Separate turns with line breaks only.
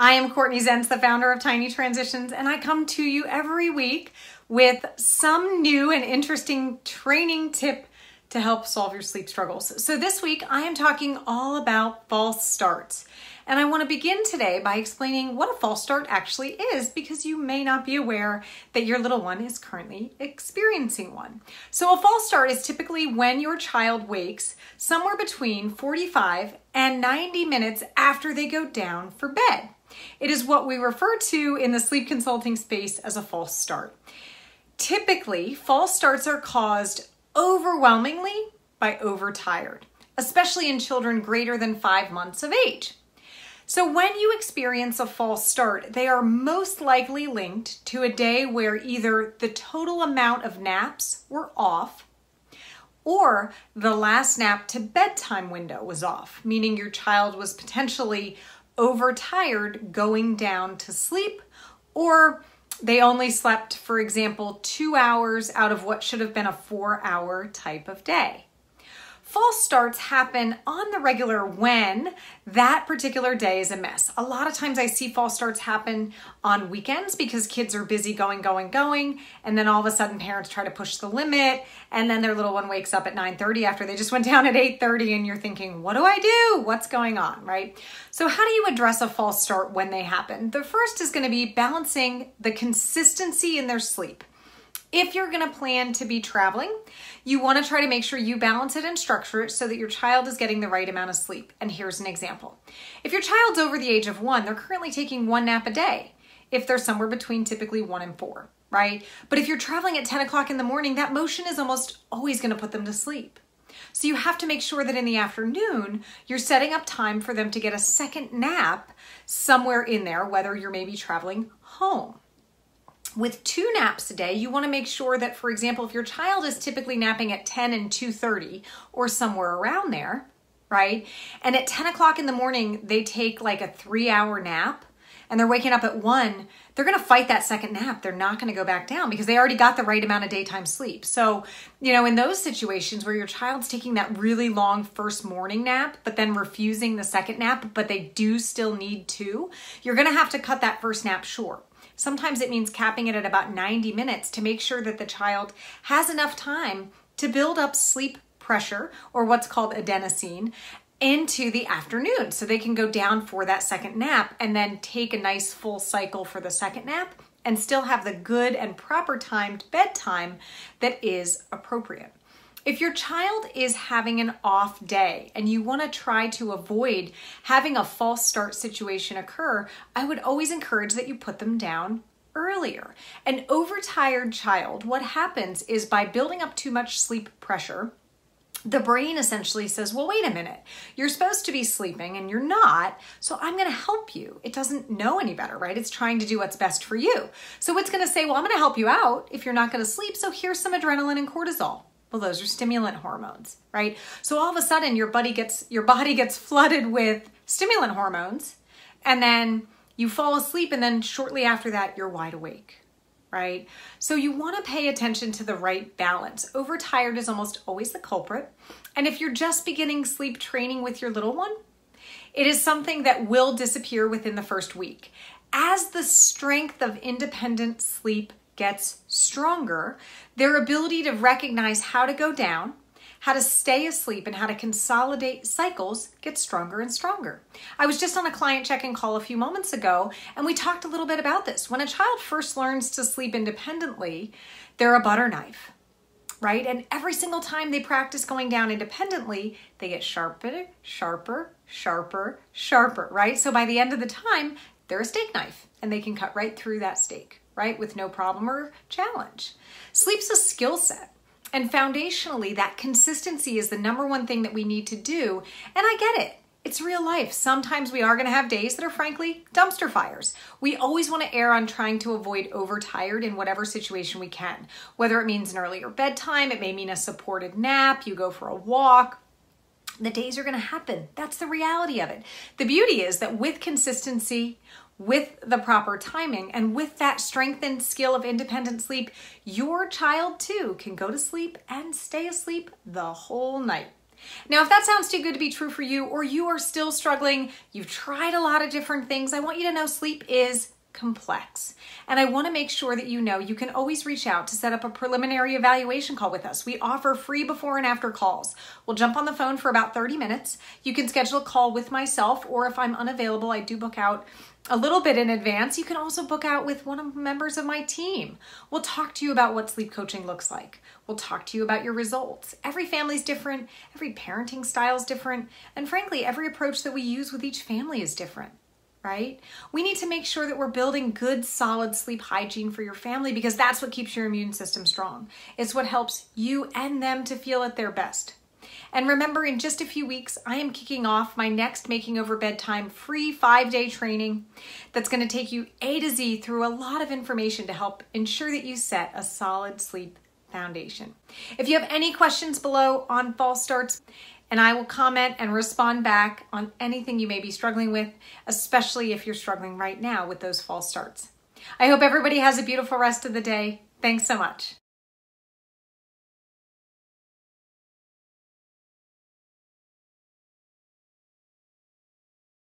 I am Courtney Zentz, the founder of Tiny Transitions, and I come to you every week with some new and interesting training tip to help solve your sleep struggles. So, this week I am talking all about false starts. And I want to begin today by explaining what a false start actually is because you may not be aware that your little one is currently experiencing one. So, a false start is typically when your child wakes somewhere between 45 and 90 minutes after they go down for bed. It is what we refer to in the sleep consulting space as a false start. Typically, false starts are caused overwhelmingly by overtired, especially in children greater than five months of age. So, when you experience a false start, they are most likely linked to a day where either the total amount of naps were off or the last nap to bedtime window was off, meaning your child was potentially overtired going down to sleep or they only slept, for example, two hours out of what should have been a four hour type of day. Starts happen on the regular when that particular day is a mess. A lot of times I see false starts happen on weekends because kids are busy going, going, going, and then all of a sudden parents try to push the limit, and then their little one wakes up at 9:30 after they just went down at 8:30 and you're thinking, "What do I do? What's going on?" right? So how do you address a false start when they happen? The first is going to be balancing the consistency in their sleep. If you're going to plan to be traveling, you want to try to make sure you balance it and structure it so that your child is getting the right amount of sleep. And here's an example. If your child's over the age of one, they're currently taking one nap a day, if they're somewhere between typically one and four, right? But if you're traveling at 10 o'clock in the morning, that motion is almost always going to put them to sleep. So you have to make sure that in the afternoon, you're setting up time for them to get a second nap somewhere in there, whether you're maybe traveling home with two naps a day, you want to make sure that, for example, if your child is typically napping at 10 and 2.30 or somewhere around there, right? And at 10 o'clock in the morning, they take like a three hour nap and they're waking up at one, they're going to fight that second nap. They're not going to go back down because they already got the right amount of daytime sleep. So, you know, in those situations where your child's taking that really long first morning nap, but then refusing the second nap, but they do still need two, you're going to have to cut that first nap short. Sometimes it means capping it at about 90 minutes to make sure that the child has enough time to build up sleep pressure or what's called adenosine into the afternoon so they can go down for that second nap and then take a nice full cycle for the second nap and still have the good and proper timed bedtime that is appropriate. If your child is having an off day and you want to try to avoid having a false start situation occur, I would always encourage that you put them down earlier. An overtired child, what happens is by building up too much sleep pressure, the brain essentially says, Well, wait a minute, you're supposed to be sleeping and you're not, so I'm going to help you. It doesn't know any better, right? It's trying to do what's best for you. So it's going to say, Well, I'm to help you out if you're not going to sleep, so here's some adrenaline and cortisol. Well, those are stimulant hormones, right? So all of a sudden your body gets your body gets flooded with stimulant hormones and then you fall asleep and then shortly after that you're wide awake, right? So you want to pay attention to the right balance. Overtired is almost always the culprit. And if you're just beginning sleep training with your little one, it is something that will disappear within the first week. As the strength of independent sleep gets stronger, their ability to recognize how to go down, how to stay asleep, and how to consolidate cycles gets stronger and stronger. I was just on a client check in call a few moments ago, and we talked a little bit about this. When a child first learns to sleep independently, they're a butter knife right? And every single time they practice going down independently, they get sharper, sharper, sharper, sharper, right? So by the end of the time, they're a steak knife and they can cut right through that steak right, with no problem or challenge. Sleep's a skill set. And foundationally, that consistency is the number one thing that we need to do. And I get it. It's real life. Sometimes we are going to have days that are frankly dumpster fires. We always want to err on trying to avoid overtired in whatever situation we can. Whether it means an earlier bedtime, it may mean a supported nap, you go for a walk, the days are going to happen. That's the reality of it. The beauty is that with consistency, with the proper timing and with that strengthened skill of independent sleep, your child too can go to sleep and stay asleep the whole night. Now, if that sounds too good to be true for you, or you are still struggling, you've tried a lot of different things, I want you to know sleep is complex. And I want to make sure that you know you can always reach out to set up a preliminary evaluation call with us. We offer free before and after calls. We'll jump on the phone for about 30 minutes. You can schedule a call with myself, or if I'm unavailable, I do book out a little bit in advance. You can also book out with one of members of my team. We'll talk to you about what sleep coaching looks like. We'll talk to you about your results. Every family's different, every parenting style is different, and frankly, every approach that we use with each family is different right? We need to make sure that we're building good, solid sleep hygiene for your family because that's what keeps your immune system strong. It's what helps you and them to feel at their best. And remember, in just a few weeks, I am kicking off my next Making Over Bedtime free five day training that's going to take you A to Z through a lot of information to help ensure that you set a solid sleep foundation. If you have any questions below on false starts, and I will comment and respond back on anything you may be struggling with, especially if you're struggling right now with those false starts. I hope everybody has a beautiful rest of the day. Thanks so much.